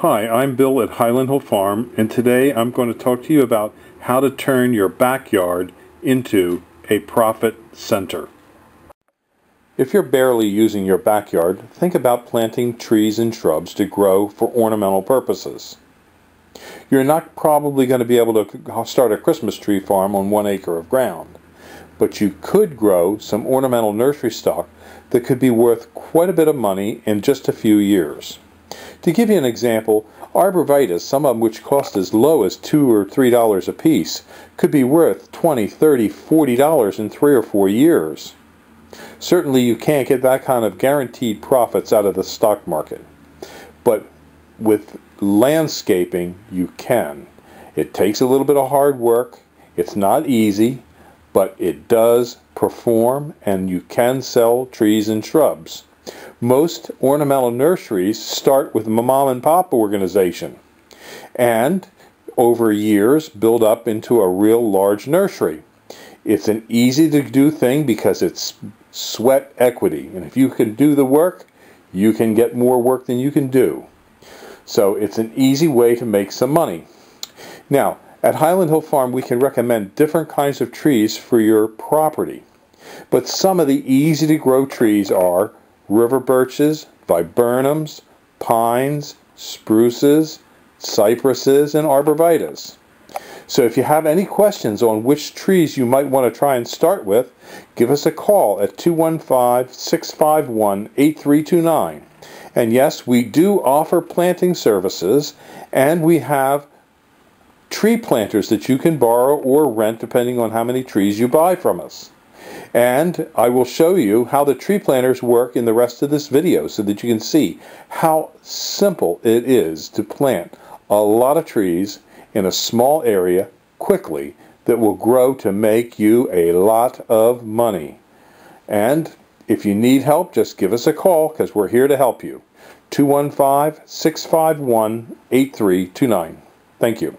Hi, I'm Bill at Highland Hill Farm, and today I'm going to talk to you about how to turn your backyard into a profit center. If you're barely using your backyard, think about planting trees and shrubs to grow for ornamental purposes. You're not probably going to be able to start a Christmas tree farm on one acre of ground, but you could grow some ornamental nursery stock that could be worth quite a bit of money in just a few years. To give you an example, arborvitaes, some of which cost as low as 2 or $3 a piece, could be worth twenty, thirty, forty dollars in 3 or 4 years. Certainly you can't get that kind of guaranteed profits out of the stock market. But with landscaping, you can. It takes a little bit of hard work. It's not easy, but it does perform and you can sell trees and shrubs. Most ornamental nurseries start with a mom and pop organization and over years build up into a real large nursery. It's an easy to do thing because it's sweat equity. And if you can do the work, you can get more work than you can do. So it's an easy way to make some money. Now, at Highland Hill Farm, we can recommend different kinds of trees for your property. But some of the easy to grow trees are river birches, viburnums, pines, spruces, cypresses, and arborvitaes. So if you have any questions on which trees you might want to try and start with, give us a call at 215-651-8329. And yes, we do offer planting services, and we have tree planters that you can borrow or rent depending on how many trees you buy from us. And I will show you how the tree planters work in the rest of this video so that you can see how simple it is to plant a lot of trees in a small area quickly that will grow to make you a lot of money. And if you need help, just give us a call because we're here to help you. 215 651 8329. Thank you.